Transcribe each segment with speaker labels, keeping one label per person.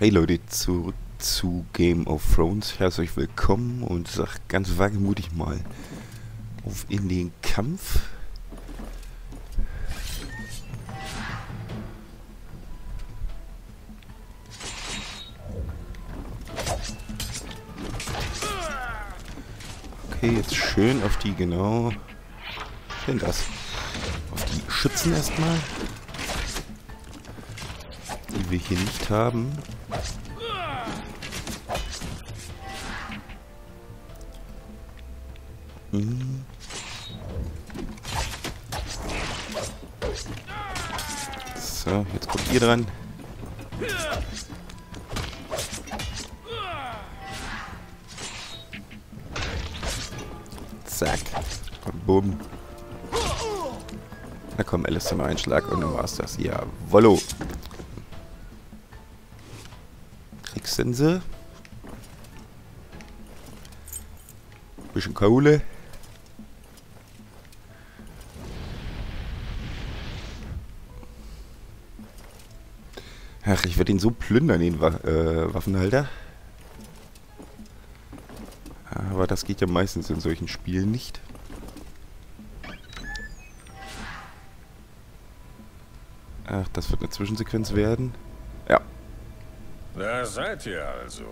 Speaker 1: Hey Leute, zurück zu Game of Thrones. Herzlich willkommen und sag ganz wagemutig mal auf in den Kampf. Okay, jetzt schön auf die genau. Denn das. Auf die Schützen erstmal. Die wir hier nicht haben. So, jetzt kommt ihr dran. Zack. Und bumm. Na komm, Alice zum Einschlag und dann war's das. Jawollo. Kriegst du sie? Bisschen Kohle. Ach, ich werde ihn so plündern, den Wa äh, Waffenhalter. Aber das geht ja meistens in solchen Spielen nicht. Ach, das wird eine Zwischensequenz werden. Ja.
Speaker 2: Da seid ihr also.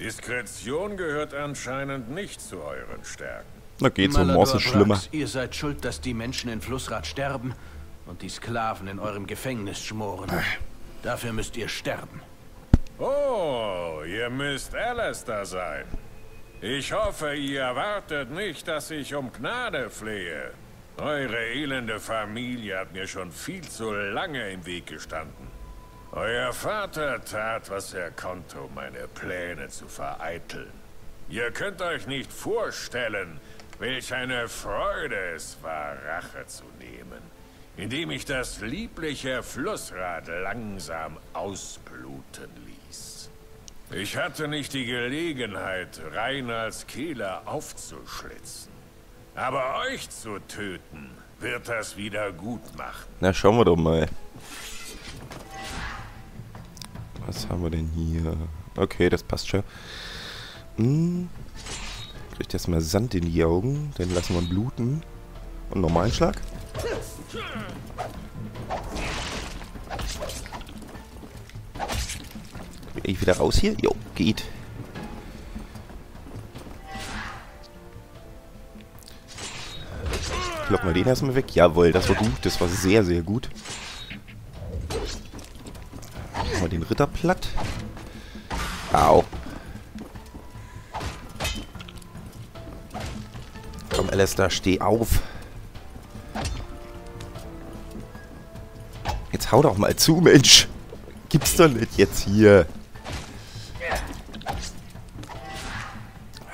Speaker 2: Diskretion gehört anscheinend nicht zu euren Stärken.
Speaker 1: Da geht's um Morse schlimmer.
Speaker 3: Ihr seid schuld, dass die Menschen in Flussrad sterben und die Sklaven in eurem Gefängnis schmoren. Dafür müsst ihr sterben.
Speaker 2: Oh, ihr müsst Alistair sein. Ich hoffe, ihr erwartet nicht, dass ich um Gnade flehe. Eure elende Familie hat mir schon viel zu lange im Weg gestanden. Euer Vater tat, was er konnte, um meine Pläne zu vereiteln. Ihr könnt euch nicht vorstellen, welch eine Freude es war, Rache zu nehmen, indem ich das liebliche Flussrad langsam ausbluten ließ. Ich hatte nicht die Gelegenheit, Reinalds Kehle aufzuschlitzen. Aber euch zu töten, wird das wieder gut machen.
Speaker 1: Na, schauen wir doch mal. Was haben wir denn hier? Okay, das passt schon. Hm. Kriegt erstmal Sand in die Augen. Dann lassen wir bluten. Und normalen Schlag. Ich wieder raus hier? Jo, geht. Kloppen wir den erstmal weg. Jawohl, das war gut. Das war sehr, sehr gut. Machen wir den Ritter platt. Au. Komm, Alistair, steh auf. Jetzt hau doch mal zu, Mensch. Gibt's doch nicht jetzt hier.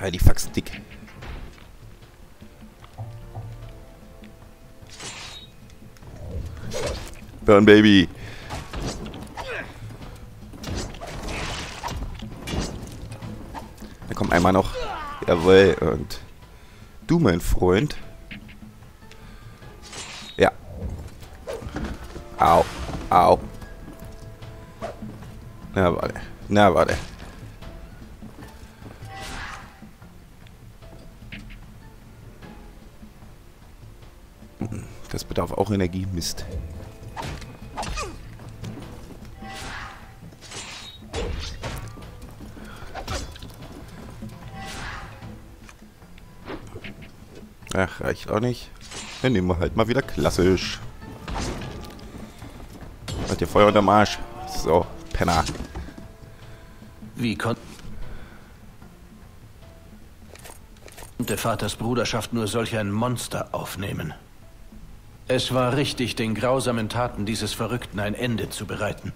Speaker 1: Ja, die Fax dick. Burn, Baby. Da kommt einmal noch. Jawohl, und du, mein Freund. Au. Au. Na, warte. Na, warte. Das bedarf auch Energie. Mist. Ach, reicht auch nicht. Dann nehmen wir halt mal wieder klassisch. Ihr Feuer unterm Arsch. So, Penner.
Speaker 3: Wie konnte Vaters Bruderschaft nur solch ein Monster aufnehmen? Es war richtig, den grausamen Taten dieses Verrückten ein Ende zu bereiten.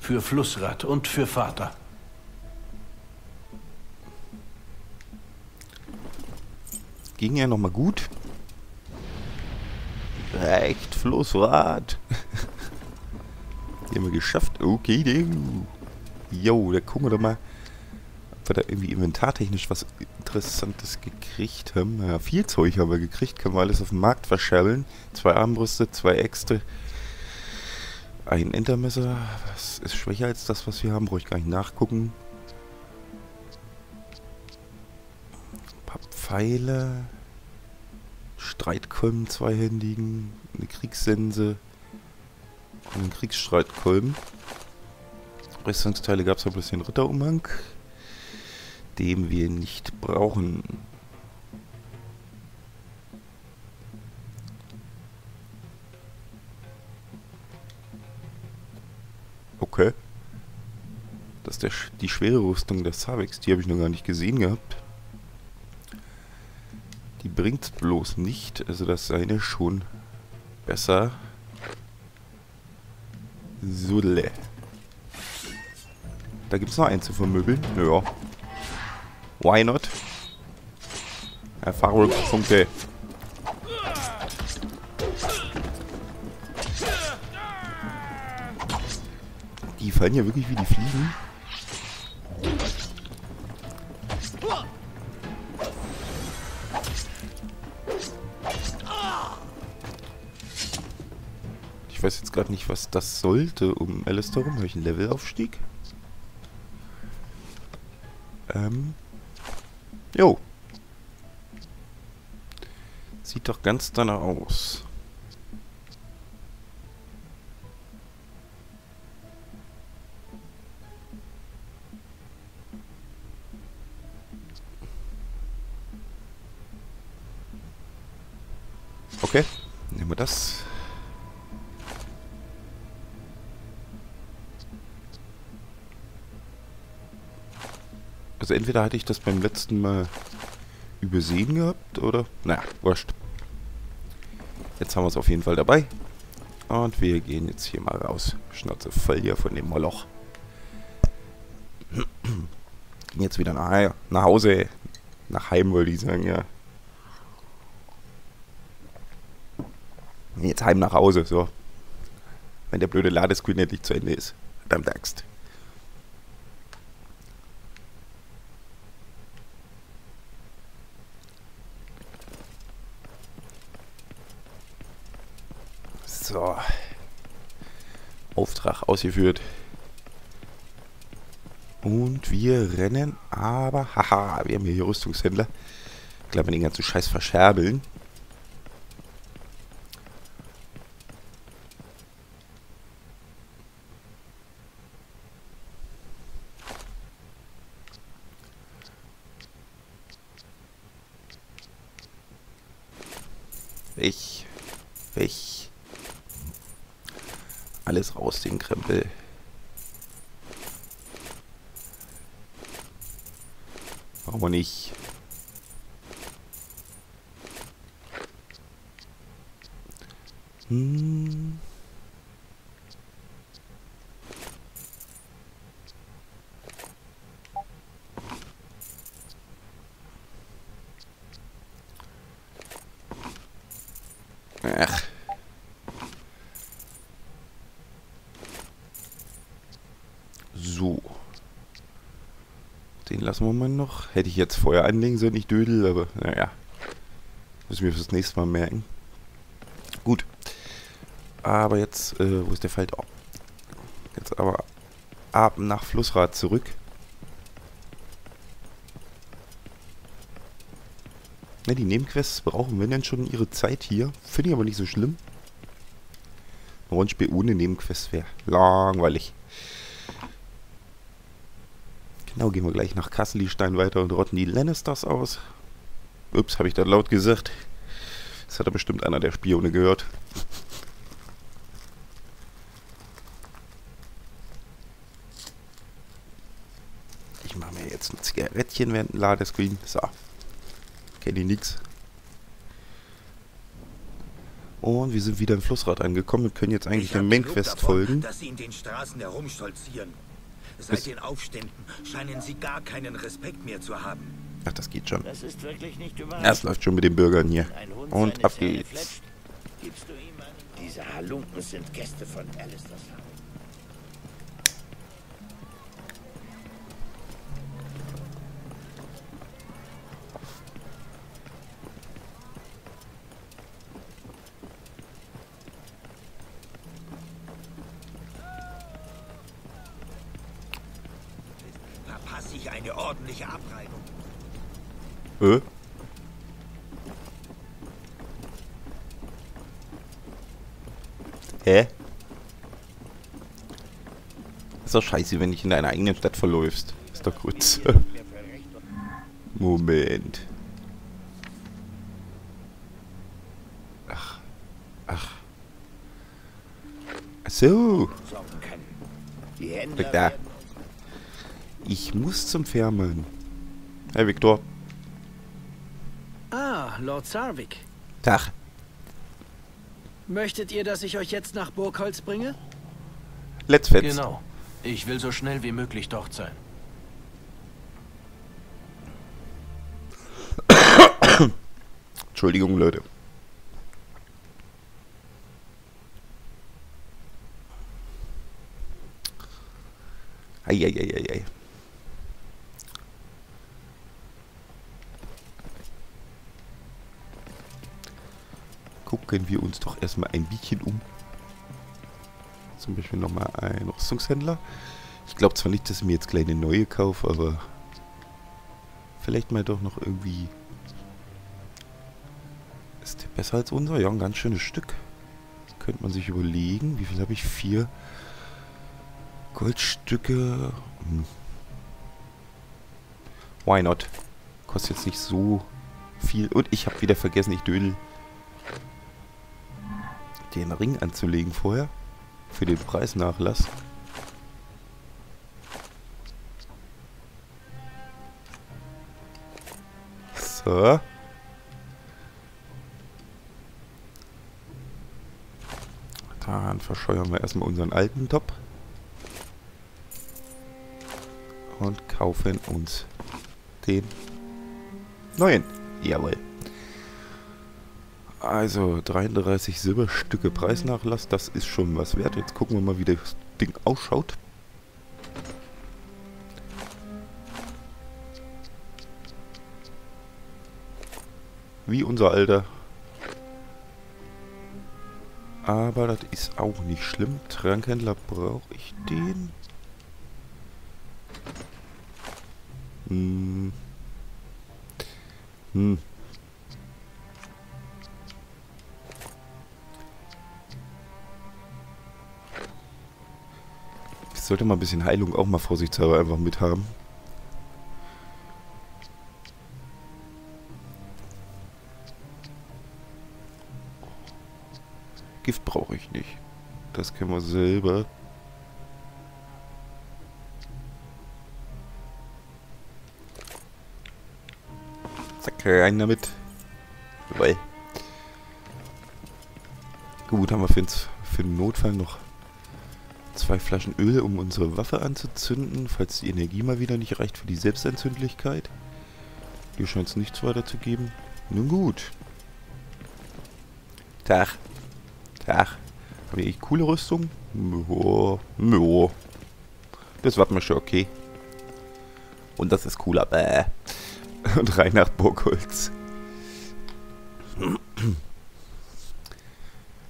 Speaker 3: Für Flussrad und für Vater.
Speaker 1: Ging ja nochmal gut. Recht, Flussrad. Die haben wir geschafft. Okay, du. Jo, da gucken wir doch mal, ob wir da irgendwie inventartechnisch was Interessantes gekriegt haben. Ja, viel Zeug haben wir gekriegt. Können wir alles auf dem Markt verschellen. Zwei Armbrüste, zwei Äxte. Ein Entermesser. Das ist schwächer als das, was wir haben. Brauche ich gar nicht nachgucken. Ein paar Pfeile. Streitkolben, zweihändigen. Eine Kriegssense. Einen Kriegsstreitkolben. Rüstungsteile gab es ein bisschen Ritterumhang. Den wir nicht brauchen. Okay. Das ist der, die schwere Rüstung der Savex. Die habe ich noch gar nicht gesehen gehabt. Die bringt bloß nicht. Also das seine schon besser. Sudle. Da gibt es noch einen zu vermöbeln. Ja. Why not? Erfahrungspunkte. Die fallen ja wirklich wie die Fliegen. Jetzt gerade nicht, was das sollte. Um Alistair rum habe ich einen Levelaufstieg. Ähm. Jo. Sieht doch ganz danach aus. Okay, nehmen wir das. Also entweder hatte ich das beim letzten Mal übersehen gehabt, oder? Naja, wurscht. Jetzt haben wir es auf jeden Fall dabei. Und wir gehen jetzt hier mal raus. Schnauze voll hier von dem Moloch. Gehen jetzt wieder nach, nach Hause. Nach Heim, wollte ich sagen, ja. Jetzt heim nach Hause, so. Wenn der blöde Ladescreen endlich zu Ende ist. Verdammt Axt. So. Auftrag ausgeführt. Und wir rennen, aber haha, wir haben hier Rüstungshändler. Ich glaube, wir den ganzen Scheiß verscherbeln. Weg. Weg. Alles raus, den Krempel. Warum nicht? Hm. Ach. So. Den lassen wir mal noch. Hätte ich jetzt vorher anlegen sollen, nicht Dödel, aber naja. Müssen wir fürs nächste Mal merken. Gut. Aber jetzt, äh, wo ist der Feld? Oh. Jetzt aber ab nach Flussrad zurück. Ne, die Nebenquests brauchen wenn dann schon ihre Zeit hier. Finde ich aber nicht so schlimm. Ein Rollenspiel ohne Nebenquests wäre langweilig. Genau, gehen wir gleich nach Kasselstein weiter und rotten die Lannisters aus. Ups, habe ich da laut gesagt. Das hat da bestimmt einer der Spione gehört. Ich mache mir jetzt ein Zigarettchen während dem Ladescreen. So. Kenne ich nix. Und wir sind wieder im Flussrad angekommen und können jetzt eigentlich dem Mainquest folgen.
Speaker 4: Dass Sie in den Straßen herumstolzieren. Seit den Aufständen scheinen Sie gar keinen Respekt mehr zu haben.
Speaker 1: Ach, das geht schon.
Speaker 5: Das ist wirklich nicht
Speaker 1: es läuft schon mit den Bürgern hier. Und ab geht's.
Speaker 5: fletscht, gibst du ihm einen. Diese Halunken sind Gäste von Alistairs Haus.
Speaker 4: Eine ordentliche Abreibung.
Speaker 1: Äh? Hä? Ist doch scheiße, wenn dich in deiner eigenen Stadt verläufst. Ist doch gut. Moment. Ach. Ach. Ach so. Da. Ich muss zum Fährmann. Hey, Viktor.
Speaker 6: Ah, Lord Sarvik.
Speaker 1: Tag.
Speaker 6: Möchtet ihr, dass ich euch jetzt nach Burgholz bringe?
Speaker 1: Let's fetz.
Speaker 3: Genau. Ich will so schnell wie möglich dort sein.
Speaker 1: Entschuldigung, Leute. Eieieiei. Gucken wir uns doch erstmal ein bisschen um. Zum Beispiel nochmal ein Rüstungshändler. Ich glaube zwar nicht, dass ich mir jetzt gleich eine neue kaufe, aber vielleicht mal doch noch irgendwie ist der besser als unser? Ja, ein ganz schönes Stück. Könnte man sich überlegen. Wie viel habe ich? Vier Goldstücke. Hm. Why not? Kostet jetzt nicht so viel. Und ich habe wieder vergessen, ich dödel den Ring anzulegen vorher. Für den Preisnachlass. So. Dann verscheuern wir erstmal unseren alten Top. Und kaufen uns den neuen. Jawohl. Also 33 Silberstücke Preisnachlass, das ist schon was wert. Jetzt gucken wir mal, wie das Ding ausschaut. Wie unser alter. Aber das ist auch nicht schlimm. Trankhändler brauche ich den. Hm. Hm. Ich sollte mal ein bisschen Heilung auch mal vorsichtshalber einfach mit haben. Gift brauche ich nicht. Das können wir selber. Zack, rein damit. Jawohl. Gut, haben wir für den Notfall noch zwei Flaschen Öl, um unsere Waffe anzuzünden, falls die Energie mal wieder nicht reicht für die Selbstentzündlichkeit. Hier scheint es nichts weiter zu geben. Nun gut. Tag. Tag. Haben wir echt coole Rüstung? Ja, ja. Das war mir schon okay. Und das ist cooler. Bäh. Und rein nach Burgholz.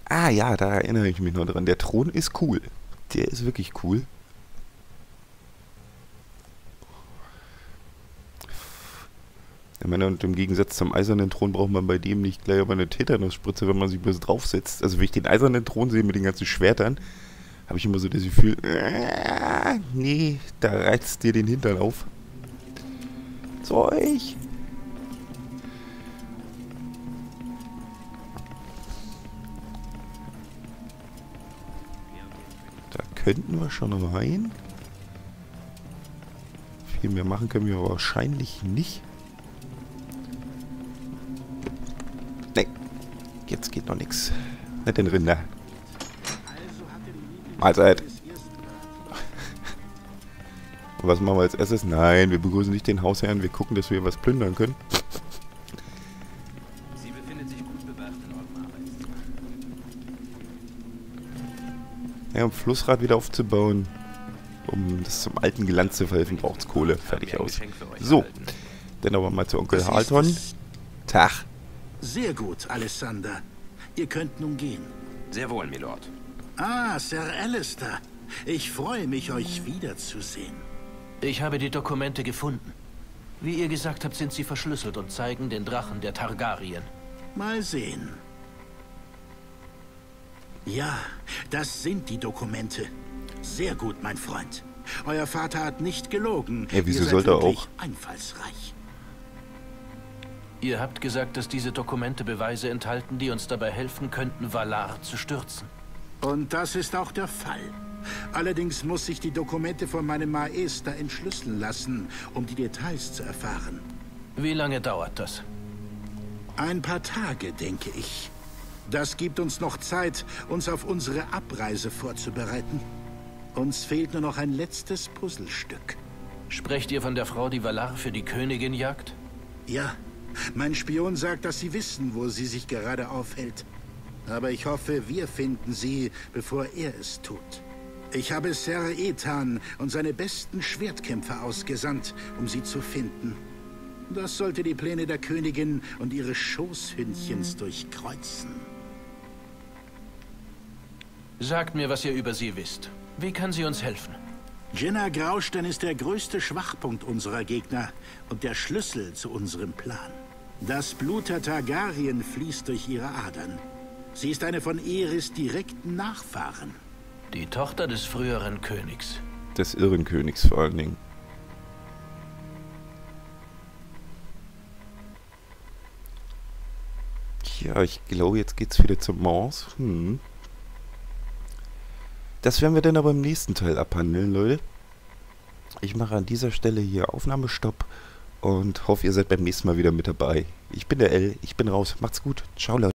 Speaker 1: ah ja, da erinnere ich mich noch dran. Der Thron ist cool. Der ist wirklich cool. Ich meine, und im Gegensatz zum eisernen Thron braucht man bei dem nicht gleich aber eine Tetanusspritze, wenn man sich bloß draufsetzt. Also wenn ich den eisernen Thron sehe mit den ganzen Schwertern, habe ich immer so das Gefühl, äh, nee, da reizt dir den Hintern auf. Zeug. Könnten wir schon rein. Viel mehr machen können wir wahrscheinlich nicht. Nee, jetzt geht noch nichts. Nicht den Rinder. Mahlzeit. Was machen wir als erstes? Nein, wir begrüßen nicht den Hausherrn. Wir gucken, dass wir was plündern können. Ja, um Flussrad wieder aufzubauen, um das zum alten Glanz zu verhelfen, braucht es Kohle. Fertig aus. So,
Speaker 7: erhalten.
Speaker 1: dann aber mal zu Onkel Halton. Tag.
Speaker 8: Sehr gut, Alessander. Ihr könnt nun gehen.
Speaker 7: Sehr wohl, Milord.
Speaker 8: Ah, Sir Alistair. Ich freue mich, euch wiederzusehen.
Speaker 3: Ich habe die Dokumente gefunden. Wie ihr gesagt habt, sind sie verschlüsselt und zeigen den Drachen der Targaryen.
Speaker 8: Mal sehen. Ja, das sind die Dokumente. Sehr gut, mein Freund. Euer Vater hat nicht gelogen.
Speaker 1: Ja, wieso
Speaker 8: Ihr seid
Speaker 1: sollte er
Speaker 8: wirklich
Speaker 1: auch?
Speaker 8: Einfallsreich.
Speaker 3: Ihr habt gesagt, dass diese Dokumente Beweise enthalten, die uns dabei helfen könnten, Valar zu stürzen.
Speaker 8: Und das ist auch der Fall. Allerdings muss ich die Dokumente von meinem Maester entschlüsseln lassen, um die Details zu erfahren.
Speaker 3: Wie lange dauert das?
Speaker 8: Ein paar Tage, denke ich. Das gibt uns noch Zeit, uns auf unsere Abreise vorzubereiten. Uns fehlt nur noch ein letztes Puzzlestück.
Speaker 3: Sprecht ihr von der Frau, die Valar für die Königin jagt?
Speaker 8: Ja, mein Spion sagt, dass Sie wissen, wo sie sich gerade aufhält. Aber ich hoffe, wir finden sie, bevor er es tut. Ich habe Ser Ethan und seine besten Schwertkämpfer ausgesandt, um sie zu finden. Das sollte die Pläne der Königin und ihres Schoßhündchens durchkreuzen.
Speaker 3: Sagt mir, was ihr über sie wisst. Wie kann sie uns helfen?
Speaker 8: Jenna Graustein ist der größte Schwachpunkt unserer Gegner und der Schlüssel zu unserem Plan. Das Blut der Targaryen fließt durch ihre Adern. Sie ist eine von Eris direkten Nachfahren.
Speaker 3: Die Tochter des früheren Königs.
Speaker 1: Des Irrenkönigs vor allen Dingen. Ja, ich glaube, jetzt geht's wieder zum Mars. Hm. Das werden wir dann aber im nächsten Teil abhandeln, Leute. Ich mache an dieser Stelle hier Aufnahmestopp und hoffe, ihr seid beim nächsten Mal wieder mit dabei. Ich bin der L, ich bin raus. Macht's gut. Ciao, Leute.